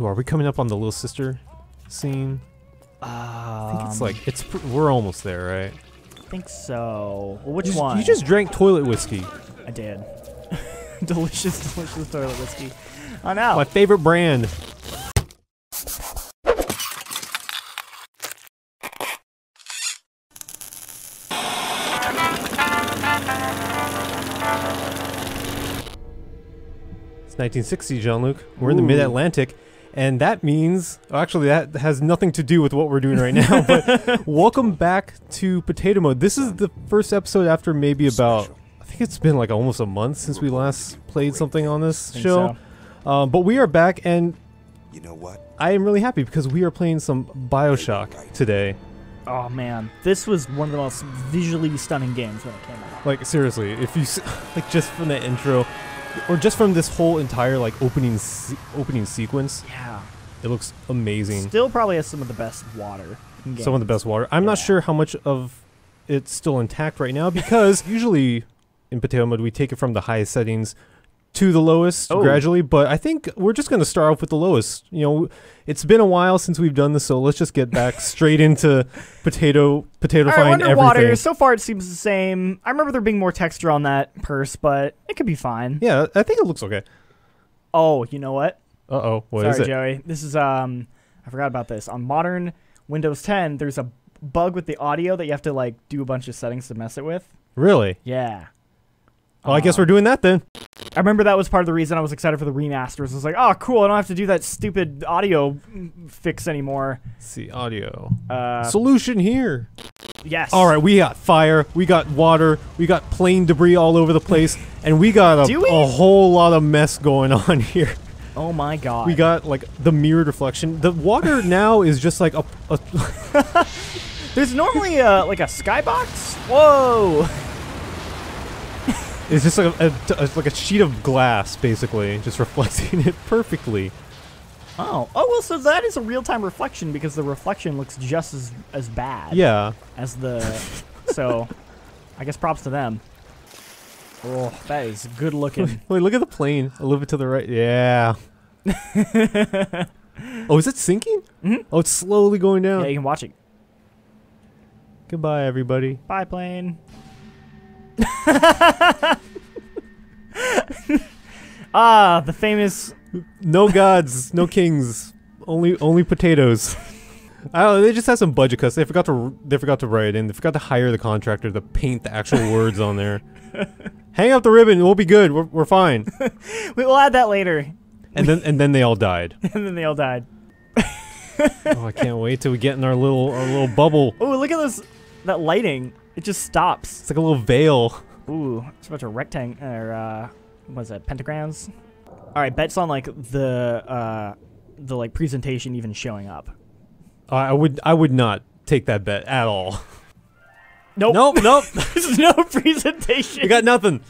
Ooh, are we coming up on the little sister scene? I think it's Um, like it's pr- we're almost there, right? I think so. Well, which you, just- one? You just drank toilet whiskey, I did. delicious, delicious toilet whiskey. I know. my favorite brand. It's 1960, Jean-Luc. We're in the mid-Atlantic, and that means actually that has nothing to do with what we're doing right now. But welcome back to Potato Mode. This is the first episode after maybe about I think it's been like almost a month since we last played something on this Think show. Um, but we are back, and You know what? I am really happy because we are playing some Bioshock today. Oh man, this was one of the most visually stunning games when it came out. Like seriously, if you like just from the intro, or just from this whole entire like opening se- opening sequence, Yeah. it looks amazing. Still probably has some of the best water. In Some of the best water. I'm not sure how much of it's still intact right now because usually in potato mode we take it from the highest settings to the lowest Oh. gradually. But I think we're just gonna start off with the lowest. You know, it's been a while since we've done this, so let's just get back straight into potato potato All right, find underwater. everything. So far, it seems the same. I remember there being more texture on that purse, but it could be fine. Yeah, I think it looks okay. Oh, you know what? Uh oh, what is Sorry, it? Joey. This is um, I forgot about this. On modern Windows 10, there's a bug with the audio that you have to like do a bunch of settings to mess it with. Really? Yeah. Well, I guess we're doing that then. I remember that was part of the reason I was excited for the remasters. I was like, oh, cool. I don't have to do that stupid audio fix anymore. Let's see audio Uh, solution here. yes. All right, we got fire, we got water, we got plane debris all over the place, and we got a, we? a whole lot of mess going on here. Oh my god. We got like the mirrored reflection. The water now is just like a, a There's normally uh, like a skybox. Whoa. It's just like a, a- like a sheet of glass basically, just reflecting it perfectly. Oh. Oh well. So that is a real time reflection because the reflection looks just as as bad. Yeah. As the. so, I guess props to them. Oh, that is good looking. Wait, look at the plane a little bit to the right. Yeah. oh, is it sinking? Mhm. Oh, it's slowly going down. yeah, you can watch it. Goodbye, everybody. Bye, plane. ah, the famous. No gods, no kings, only only potatoes. I don't know, they just had some budget cuts. They forgot to they forgot to write in. They forgot to hire the contractor to paint the actual words on there. Hang up the ribbon. We'll be good. We're, we're fine. We will add that later. And then and then they all died. and then they all died. Oh, I can't wait till we get in our little our little bubble. Oh, look at this. That lighting. It just stops. It's like a little veil. Ooh, it's a bunch of rectang or uh, what is it? Pentagrams. All right, bets on like the uh, the like presentation even showing up. I would I would not take that bet at all. Nope. Nope, nope. There's no presentation. We got nothing.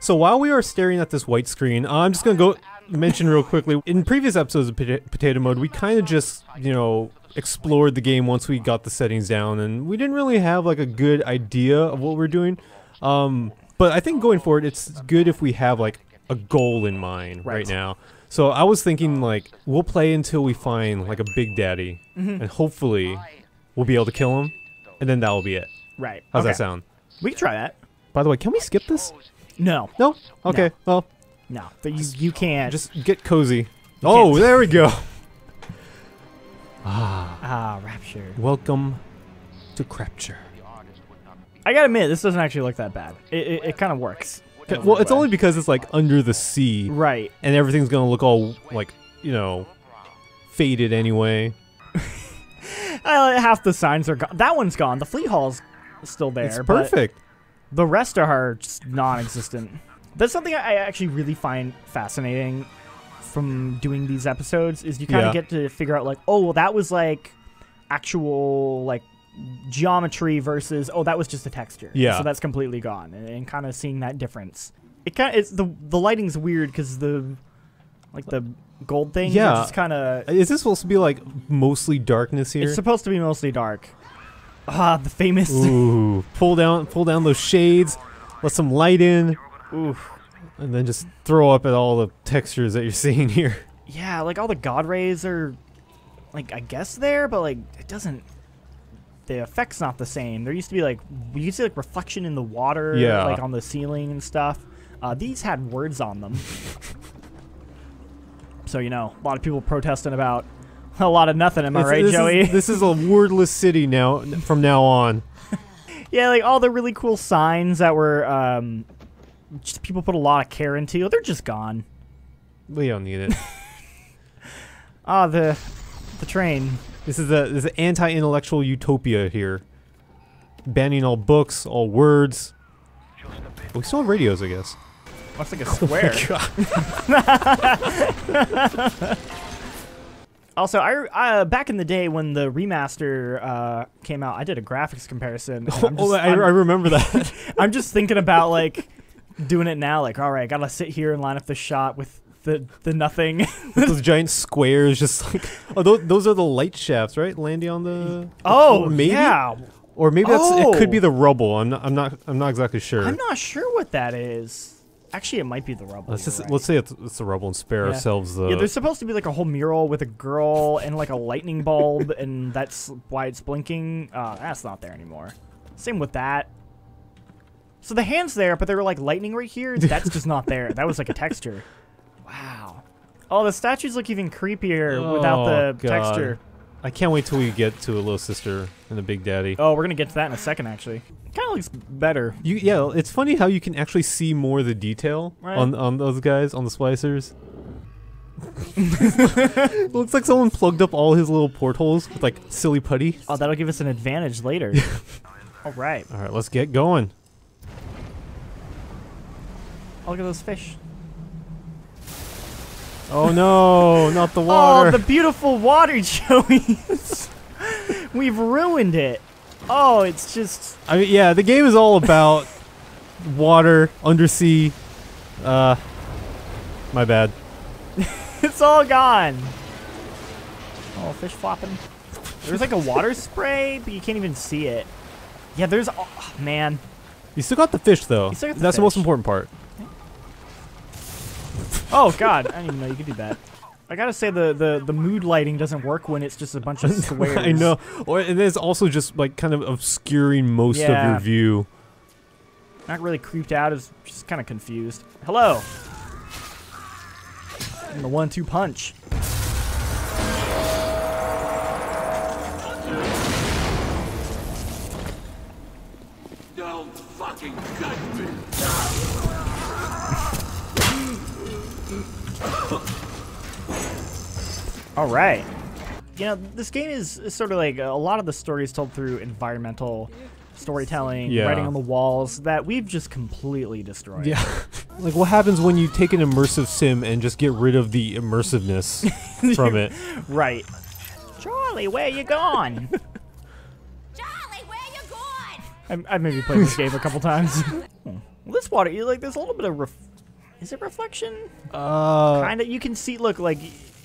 So while we are staring at this white screen, uh, I'm just gonna go mention real quickly. In previous episodes of Pota- Potato Mode, we kind of just you know explored the game once we got the settings down, and we didn't really have like a good idea of what we're doing. Um, but I think going forward, it's good if we have like a goal in mind right, Right. now. So I was thinking like we'll play until we find like a big daddy, Mm-hmm. and hopefully we'll be able to kill him, and then that will be it. right. How's okay. that sound? We can try that. By the way, can we skip this? No, No? Okay, well, no. But you you can't. just get cozy. Oh, there we go. Ah, ah rapture. welcome to Crapture. I gotta admit, this doesn't actually look that bad. It it, it kind of works. Well, it's only because it's like under the sea, right. and everything's gonna look all like you know faded anyway. Half the signs are gone. That one's gone. The fleet hall's still there. it's perfect. The rest are just non-existent. That's something I actually really find fascinating from doing these episodes is you kind Yeah. of get to figure out like, oh, well, that was like actual like geometry versus oh, that was just a texture. Yeah. So that's completely gone, and, and kind of seeing that difference. It kind of it's the the lighting's weird because the like the gold thing. Yeah. Just kind of. Is this supposed to be like mostly darkness here? It's supposed to be mostly dark. Ah, the famous. Ooh, pull down, pull down those shades. Let some light in. Oof. and then just throw up at all the textures that you're seeing here. Yeah, like all the god rays are, like I guess there, but like it doesn't. The effect's not the same. There used to be like you could see like reflection in the water, Yeah. like on the ceiling and stuff. Uh, these had words on them. so you know, a lot of people protesting about a lot of nothing. Am I It's- right, this Joey? Is, this is a wordless city now from now on. yeah, like all the really cool signs that were um, just people put a lot of care into. You. They're just gone. We don't need it. Ah, the the train. This is a this is an anti-intellectual utopia here, banning all books, all words. We still have radios, I guess. Looks like a square. Also, I uh, back in the day when the remaster uh, came out, I did a graphics comparison. Oh, just, I, I I'm, remember that. I'm just thinking about like doing it now. Like, all right, I gotta sit here and line up the shot with the the nothing. Those giant squares, just like oh, those, those are the light shafts, right? Landing on the oh, maybe, yeah. or maybe that's oh. it. Could Oh. be the rubble. I'm not. I'm not. I'm not exactly sure. I'm not sure what that is. Actually, it might be the rubble. let's just right. let's say it's, it's the rubble and spare Yeah. ourselves the. yeah, there's supposed to be like a whole mural with a girl and like a lightning bulb, and that's why it's blinking. Uh, that's not there anymore. Same with that. So the hand's there, but they were like lightning right here. That's just not there. That was like a texture. Wow. Oh, the statues look even creepier without Oh, the God. texture. I can't wait till we get to a little sister and a big daddy. Oh, we're gonna get to that in a second. Actually, kind of looks better. You yeah, it's funny how you can actually see more of the detail Right. on on those guys on the splicers. Looks like someone plugged up all his little portholes with like silly putty. Oh, that'll give us an advantage later. All right. All right, let's get going. Oh, look at those fish. Oh no, not the water. Oh, the beautiful water, Joey. We've ruined it. Oh, it's just. I mean, yeah, the game is all about water, undersea. Uh, my bad. It's all gone. Oh, fish flopping. There's like a water spray, but you can't even see it. Yeah, there's. Oh, man. You still got the fish though. You still got the That's the most important part. Oh, God. I didn't even know you could do that. I gotta say, the, the, the mood lighting doesn't work when it's just a bunch of squares. I know. Or and it's also just like kind of obscuring most of your view. Not really creeped out, is just kind of confused. Hello. And the one two punch. Don't fucking cut me! All right. You know, this game is, is sort of like a lot of the stories told through environmental storytelling, Yeah. writing on the walls that we've just completely destroyed. Yeah. like what happens when you take an immersive sim and just get rid of the immersiveness from it? Right. Charlie, where you gone? Charlie, where you going? I, I've maybe played this game a couple times. Hmm. Well, this water, you like, there's a little bit of ref- is it reflection? Uh kind of. You can see. Look, like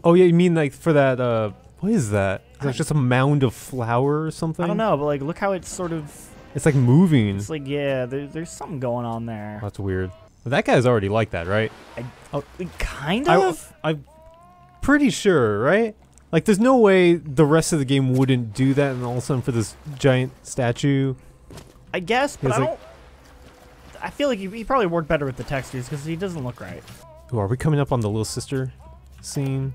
Oh yeah, you mean like for that uh what is that? Is that just a mound of flour or something? I don't know, but like look how it's sort of. It's like moving. It's like yeah, there, there's something going on there. That's weird. But that guy's already like that, right? Oh, kind of. I'm pretty sure, right? Like, there's no way the rest of the game wouldn't do that, and all of a sudden for this giant statue. I guess, but I like- don't. I feel like he, he probably worked better with the textures because he doesn't look right. Ooh, are we coming up on the little sister scene?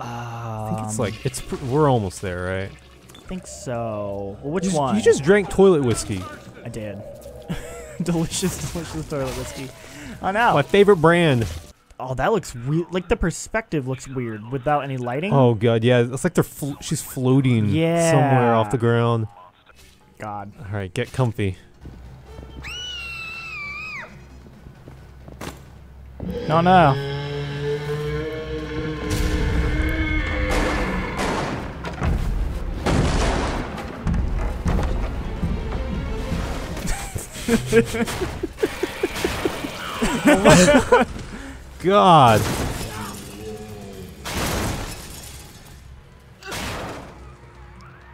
I think it's Um, like it's pr- we're almost there, right? I think so. Well, which You, one? you just drank toilet whiskey, I did. delicious, delicious toilet whiskey. I know. my favorite brand. Oh, that looks weird. Like the perspective looks weird without any lighting. Oh god, yeah, it's like they're she's floating somewhere off the ground. God. All right, get comfy. No, no. God.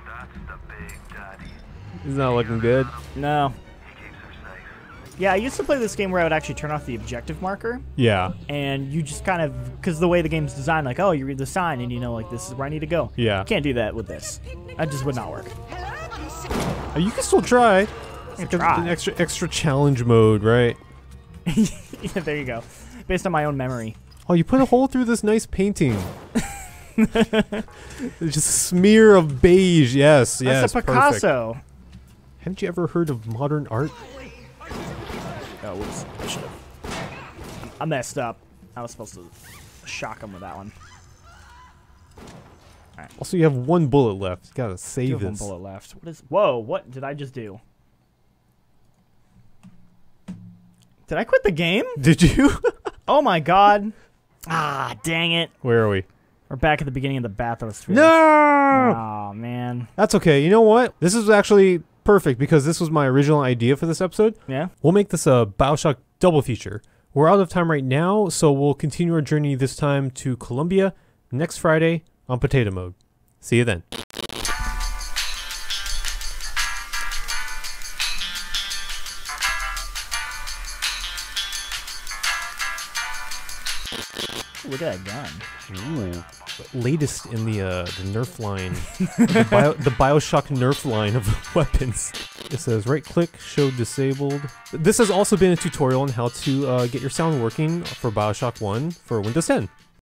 That's the big daddy. He's not looking good. No. Yeah, I used to play this game where I would actually turn off the objective marker, Yeah. and you just kind of, because the way the game's designed, like, oh, you read the sign, and you know, like, this is where I need to go. Yeah. Can't do that with this. That just would not work. Uh, You can still try. Like try. An extra extra challenge mode, right? yeah, there you go. Based on my own memory. Oh, you put a hole through this nice painting. It's just a smear of beige. Yes, yes. That's a perfect. Picasso. Haven't you ever heard of modern art? Oh, whoops. I should have. I messed up. I was supposed to shock him with that one. Also, you have one bullet left. You gotta save have one bullet left. What is? Whoa! What did I just do? Did I quit the game? Did you? Oh my god! Ah, dang it! Where are we? We're back at the beginning of the bathysphere. No! Oh man. That's okay. You know what? This is actually perfect because this was my original idea for this episode. Yeah. We'll make this a Bioshock double feature. We're out of time right now, so we'll continue our journey this time to Columbia next Friday on Potato Mode. See you then. Look at that gun. Ooh. Latest in the uh, the Nerf line, the, Bio- the Bioshock Nerf line of weapons. It says right click, show disabled. This has also been a tutorial on how to uh, get your sound working for Bioshock 1 for Windows 10.